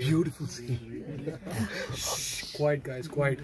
beautiful scene. Shh, quiet guys, quiet.